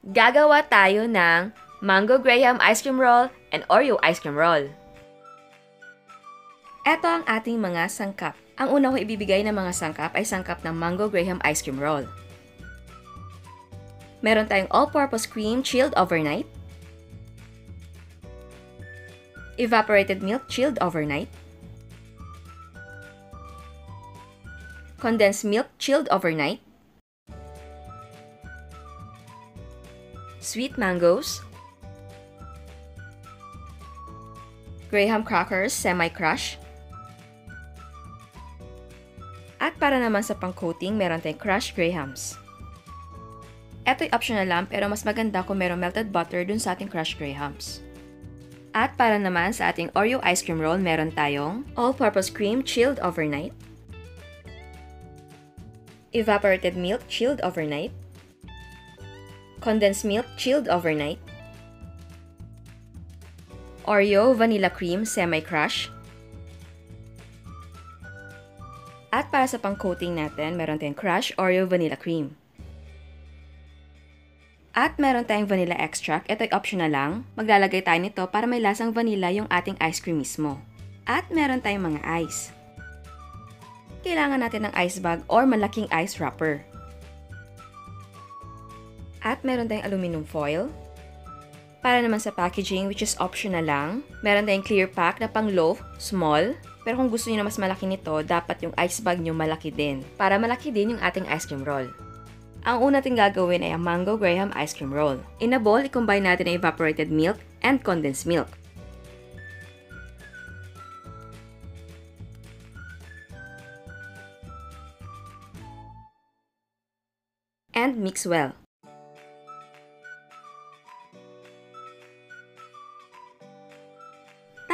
Gagawa tayo ng Mango Graham Ice Cream Roll and Oreo Ice Cream Roll. Ito ang ating mga sangkap. Ang una ko ibibigay ng mga sangkap ay sangkap ng Mango Graham Ice Cream Roll. Meron tayong all-purpose cream chilled overnight. Evaporated milk chilled overnight. Condensed milk chilled overnight. Sweet mangoes. Graham crackers semi-crush. At para naman sa pang-coating, meron tayong crushed grahams. Ito'y optional lang pero mas maganda kung merong melted butter dun sa ating crushed grahams. At para naman sa ating Oreo ice cream roll, meron tayong all-purpose cream chilled overnight, evaporated milk chilled overnight, condensed milk chilled overnight, Oreo vanilla cream semi-crush, At para sa pang-coating natin, meron tayong Crush Oreo Vanilla Cream. At meron tayong vanilla extract. Ito ay optional lang. Maglalagay tayo nito para may lasang vanilla yung ating ice cream mismo. At meron tayong mga ice. Kailangan natin ng ice bag or malaking ice wrapper. At meron tayong aluminum foil. Para naman sa packaging, which is optional lang, meron tayong clear pack na pang loaf, small, pero kung gusto niyo na mas malaki nito, dapat yung ice bag niyo malaki din para malaki din yung ating ice cream roll. Ang una natin gagawin ay ang Mango Graham Ice Cream Roll. In a bowl, i-combine natin ang evaporated milk and condensed milk. And mix well.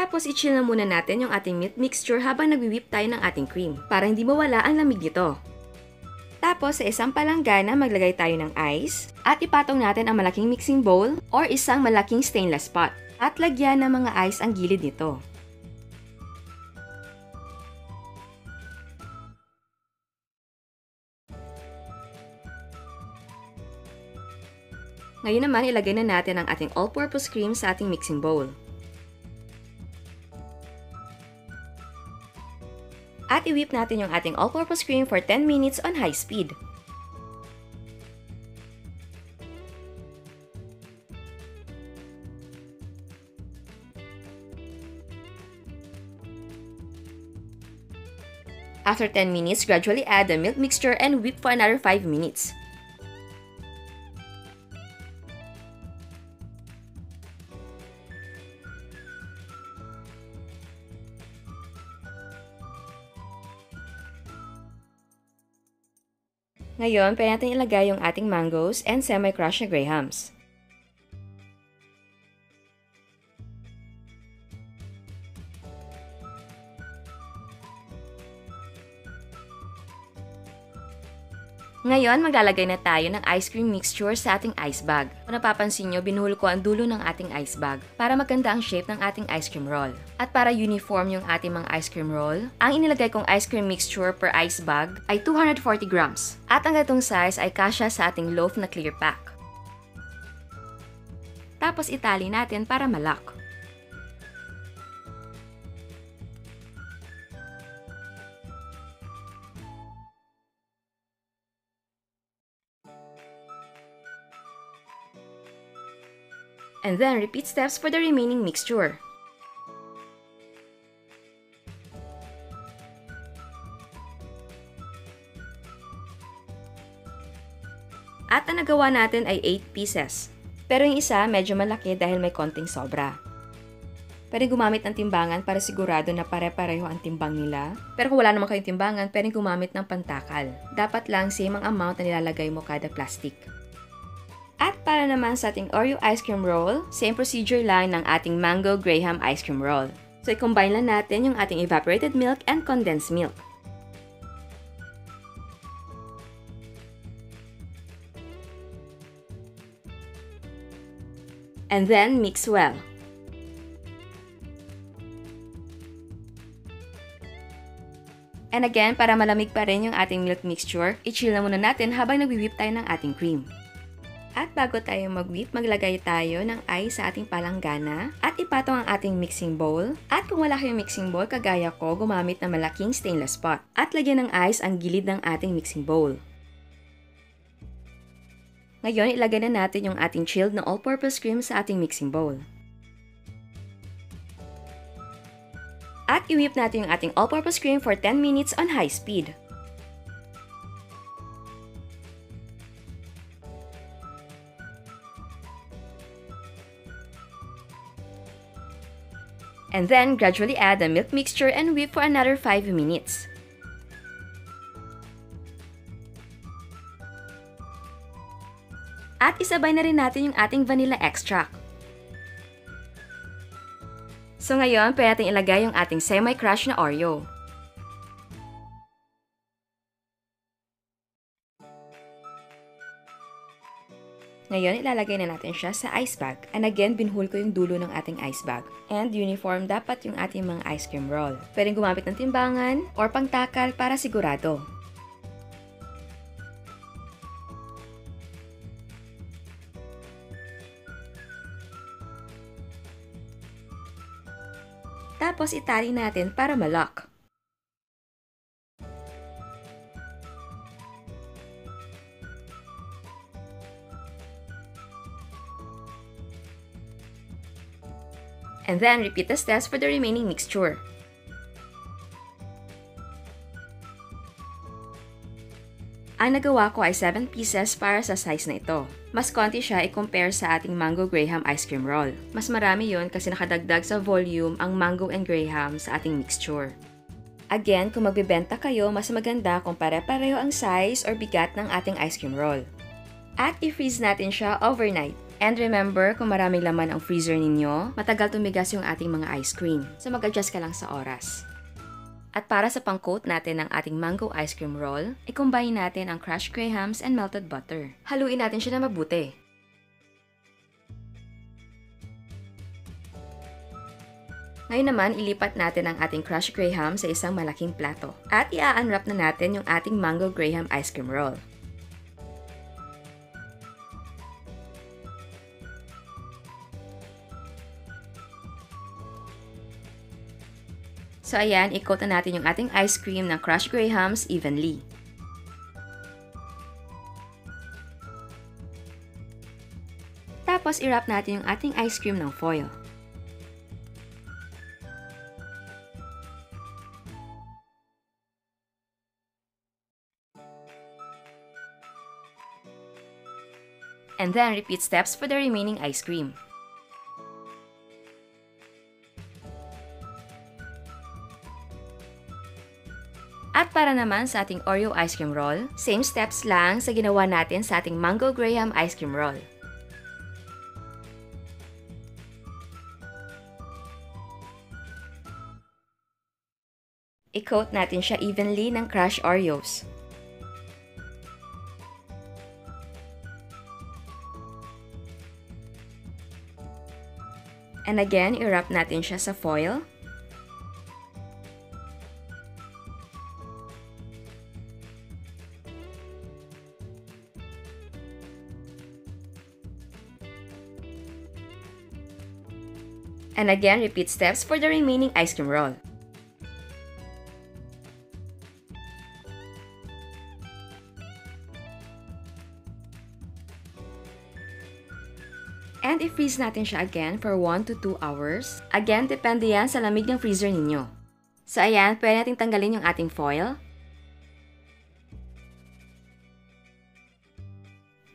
Tapos, i-chill na muna natin yung ating milk mixture habang nagwi-whip tayo ng ating cream para hindi mawala ang lamig nito. Tapos, sa isang palanggana, maglagay tayo ng ice at ipatong natin ang malaking mixing bowl or isang malaking stainless pot at lagyan ng mga ice ang gilid nito. Ngayon naman, ilagay na natin ang ating all-purpose cream sa ating mixing bowl. At i-whip natin yung ating all-purpose cream for 10 minutes on high speed. After 10 minutes, gradually add the milk mixture and whip for another 5 minutes. Ngayon, pwede natin ilagay yung ating mangoes and semi-crushed na grahams. Ngayon, maglalagay na tayo ng ice cream mixture sa ating ice bag. Kung napapansin nyo, binuhol ko ang dulo ng ating ice bag para maganda ang shape ng ating ice cream roll. At para uniform yung ating mga ice cream roll, ang inilagay kong ice cream mixture per ice bag ay 240 grams. At ang gatong size ay kasya sa ating loaf na clear pack. Tapos itali natin para malak. And then repeat steps for the remaining mixture. At ang nagawa natin ay 8 pieces. Pero yung isa medyo malaki dahil may konting sobra. Pwede gumamit ng timbangan para sigurado na pare-pareho ang timbang nila. Pero kung wala naman kayong timbangan, pwede gumamit ng pantakal. Dapat lang same ang amount na nilalagay mo kada plastic. Para naman sa ating Oreo ice cream roll, same procedure lang ng ating Mango Graham ice cream roll. So, i-combine lang natin yung ating evaporated milk and condensed milk. And then, mix well. And again, para malamig pa rin yung ating milk mixture, i-chill na muna natin habang nagwi-whip tayo ng ating cream. At bago tayo mag-whip, maglagay tayo ng ice sa ating palanggana at ipatong ang ating mixing bowl. At kung wala kayong mixing bowl, kagaya ko, gumamit ng malaking stainless pot. At lagyan ng ice ang gilid ng ating mixing bowl. Ngayon, ilagay na natin yung ating chilled na all-purpose cream sa ating mixing bowl. At i-whip natin yung ating all-purpose cream for 10 minutes on high speed. And then, gradually add the milk mixture and whip for another 5 minutes. At isabay na rin natin yung ating vanilla extract. So ngayon, pwede natin ilagay yung ating semi-crush na Oreo. Ngayon, ilalagay na natin siya sa ice bag. And again, binhul ko yung dulo ng ating ice bag. And uniform dapat yung ating mga ice cream roll. Pwedeng gumamit ng timbangan or pangtakal para sigurado. Tapos itali natin para malock. And then repeat the steps for the remaining mixture. Ang nagawa ko ay 7 pieces para sa size na ito. Mas konti siya i-compare sa ating Mango Graham ice cream roll. Mas marami yon kasi nakadagdag sa volume ang Mango and Graham sa ating mixture. Again, kung magbebenta kayo, mas maganda kung pare-pareho ang size or bigat ng ating ice cream roll. At i-freeze natin siya overnight. And remember, kung maraming laman ang freezer ninyo, matagal tumigas yung ating mga ice cream. So mag-adjust ka lang sa oras. At para sa pang-coat natin ng ating mango ice cream roll, i-combine natin ang crushed grahams and melted butter. Haluin natin siya na mabuti. Ngayon naman, ilipat natin ang ating crushed graham sa isang malaking plato. At i-unwrap na natin yung ating mango graham ice cream roll. So ayan, i-coat na natin yung ating ice cream ng crushed grahams evenly. Tapos i-wrap natin yung ating ice cream ng foil. And then repeat steps for the remaining ice cream. Para naman sa ating Oreo ice cream roll, same steps lang sa ginawa natin sa ating Mango Graham ice cream roll. I-coat natin siya evenly ng crushed Oreos. And again, i-wrap natin siya sa foil And again, repeat steps for the remaining ice cream roll. And i-freeze natin siya again for 1 to 2 hours. Again, depende yan sa lamig ng freezer ninyo. So ayan, pwede natin tanggalin yung ating foil.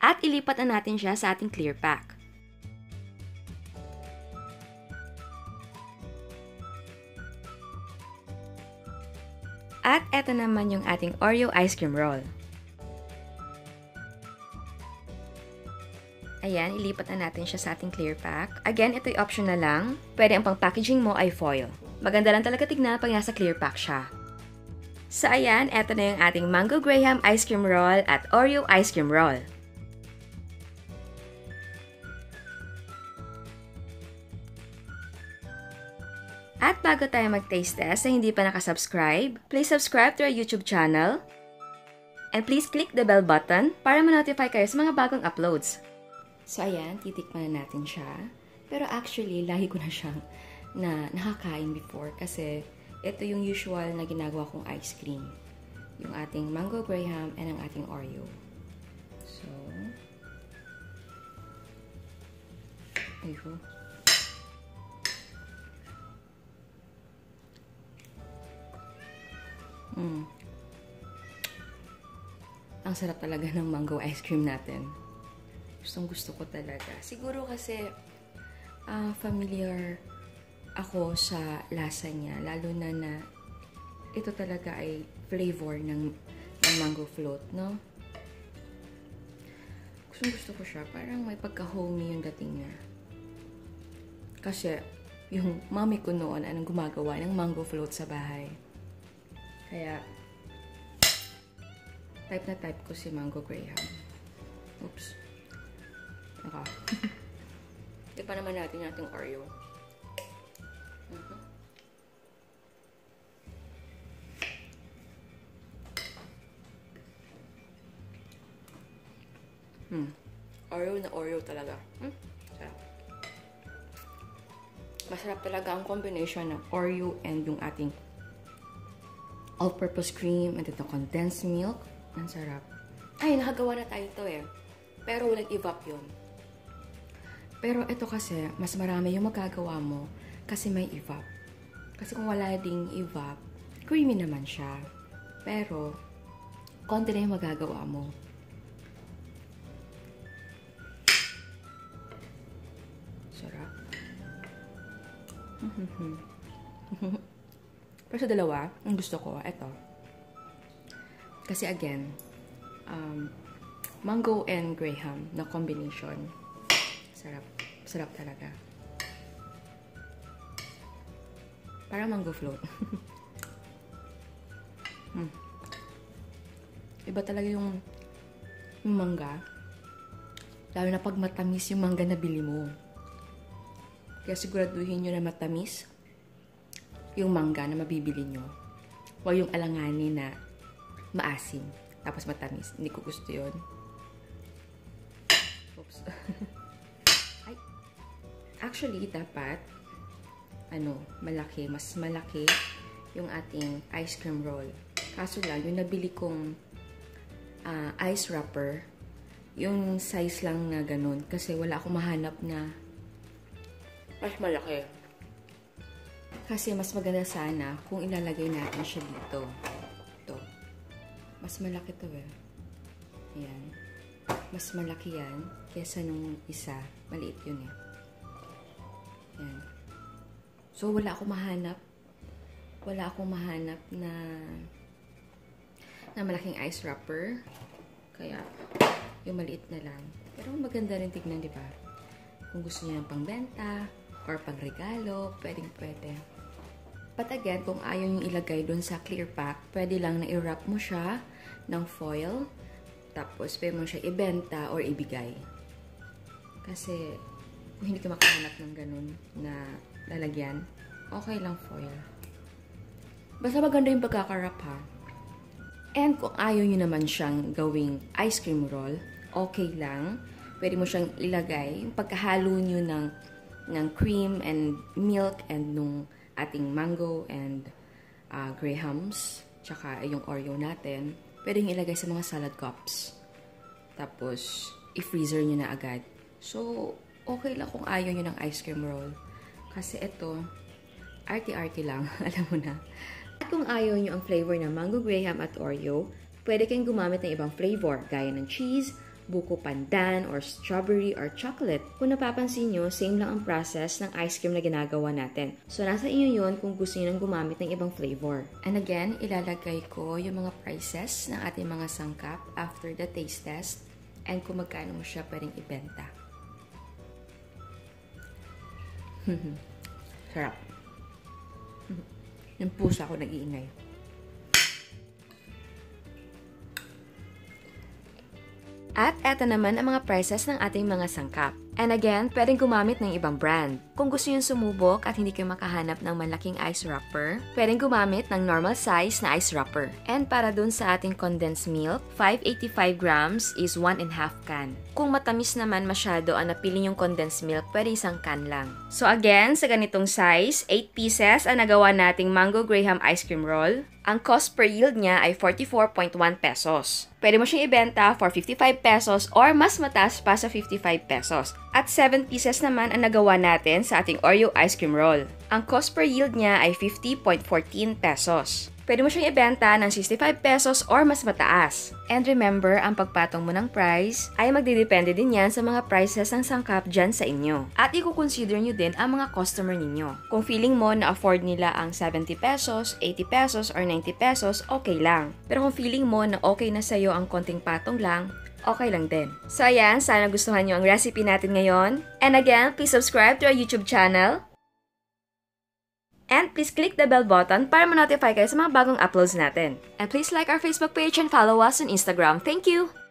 At ilipat na natin siya sa ating clear pack. Eto naman yung ating Oreo ice cream roll. Ayan, ilipat na natin siya sa ating clear pack. Again, ito'y optional lang. Pwede ang pang-packaging mo ay foil. Maganda lang talaga tignan pag nasa clear pack siya. So ayan, eto na yung ating Mango Graham ice cream roll at Oreo ice cream roll. At bago tayo mag-taste test sa hindi pa nakasubscribe, please subscribe to our YouTube channel. And please click the bell button para ma-notify kayo sa mga bagong uploads. So, ayan, titikman na natin siya. Pero actually, lahi ko na siyang na nakakain before kasi ito yung usual na ginagawa kong ice cream. Yung ating mango graham and ang ating Oreo. So, ayun. Ang sarap talaga ng mango ice cream natin. Gustong gusto ko talaga. Siguro kasi uh, familiar ako sa lasa niya. Lalo na na ito talaga ay flavor ng, ng mango float, no? Gustong gusto ko siya. Parang may pagka-homey yung dating niya. Kasi yung mami ko noon anong gumagawa ng mango float sa bahay. Kaya, type na type ko si Mango Graham. Oops. Naka. Ito pa naman natin ating Oreo. Uh -huh. Hmm. Oreo na Oreo talaga. Hmm? Sarap. Masarap talaga ang combination ng Oreo and yung ating all-purpose cream and ito condensed milk. Ang sarap. Ay, nakagawa na tayo ito eh. Pero walang evap yun. Pero ito kasi, mas marami yung magagawa mo kasi may evap. Kasi kung wala ding evap, creamy naman siya. Pero, konti na yung magagawa mo. Sarap. Pero sa dalawa, ang gusto ko, ito. Kasi again, um, mango and graham na combination. Sarap. Sarap talaga. Parang mango float. hmm. Iba talaga yung, yung mangga. Lalo na pag matamis yung mangga na bili mo. Kaya siguraduhin nyo na matamis yung mangga na mabibili nyo. Huwag yung alanganin na maasim, tapos matamis. Hindi ko gusto yon. Oops. Ay. Actually, dapat, ano, malaki, mas malaki yung ating ice cream roll. Kaso lang, yung nabili kong uh, ice wrapper, yung size lang na ganun. Kasi wala akong mahanap na mas malaki. Kasi mas maganda sana kung ilalagay natin siya dito. Mas malaki to eh. Ayan. Mas malaki yan kesa nung isa. Maliit yun eh. Ayan. So, wala akong mahanap. Wala akong mahanap na na malaking ice wrapper. Kaya, yung maliit na lang. Pero maganda rin tignan, di ba? Kung gusto niyo ng pangbenta or pangregalo, pwedeng pwede. But again, kung ayaw nyo ilagay dun sa clear pack, pwede lang na i-wrap mo siya ng foil. Tapos, pwede mo siya ibenta or ibigay. Kasi, hindi ka makahanap ng ganun na lalagyan, okay lang foil. Basta maganda yung pagkakarap ha. And kung ayaw nyo naman siyang gawing ice cream roll, okay lang. Pwede mo siyang ilagay. Pagkahalo nyo ng, ng cream and milk and nung ating mango and uh, grahams, tsaka yung Oreo natin, pwedeng ilagay sa mga salad cups. Tapos, i-freezer nyo na agad. So, okay lang kung ayaw nyo ng ice cream roll. Kasi ito, arty-arty lang, alam mo na. At kung ayaw nyo ang flavor ng mango graham at Oreo, pwede kayong gumamit ng ibang flavor gaya ng cheese, buko pandan, or strawberry, or chocolate. Kung napapansin nyo, same lang ang process ng ice cream na ginagawa natin. So, nasa inyo yon kung gusto nyo nang gumamit ng ibang flavor. And again, ilalagay ko yung mga prices ng ating mga sangkap after the taste test and kung magkano mo siya pwedeng ibenta. Sarap. Yung pusa ko nag-iingay. At eto naman ang mga prices ng ating mga sangkap. And again, pwedeng gumamit ng ibang brand. Kung gusto nyo sumubok at hindi kayo makahanap ng malaking ice wrapper, pwedeng gumamit ng normal size na ice wrapper. And para dun sa ating condensed milk, 585 grams is 1 and half can. Kung matamis naman masyado ang napili yung condensed milk, pwede isang can lang. So again, sa ganitong size, 8 pieces ang nagawa nating Mango Graham ice cream roll. Ang cost per yield niya ay 44.1 pesos. Pwede mo siyang ibenta for 55 pesos or mas mataas pa sa 55 pesos. At 7 pieces naman ang nagawa natin sa ating Oreo ice cream roll. Ang cost per yield niya ay 50.14 pesos. Pwede mo siyang ibenta ng 65 pesos or mas mataas. And remember, ang pagpatong mo ng price ay magdidepende din yan sa mga prices ng sangkap dyan sa inyo. At i-consider nyo din ang mga customer ninyo. Kung feeling mo na afford nila ang 70 pesos, 80 pesos, or 90 pesos, okay lang. Pero kung feeling mo na okay na sa'yo ang konting patong lang, okay lang din. So ayan, sana gustuhan nyo ang recipe natin ngayon. And again, please subscribe to our YouTube channel And please click the bell button para ma-notify kayo sa mga bagong uploads natin. And please like our Facebook page and follow us on Instagram. Thank you!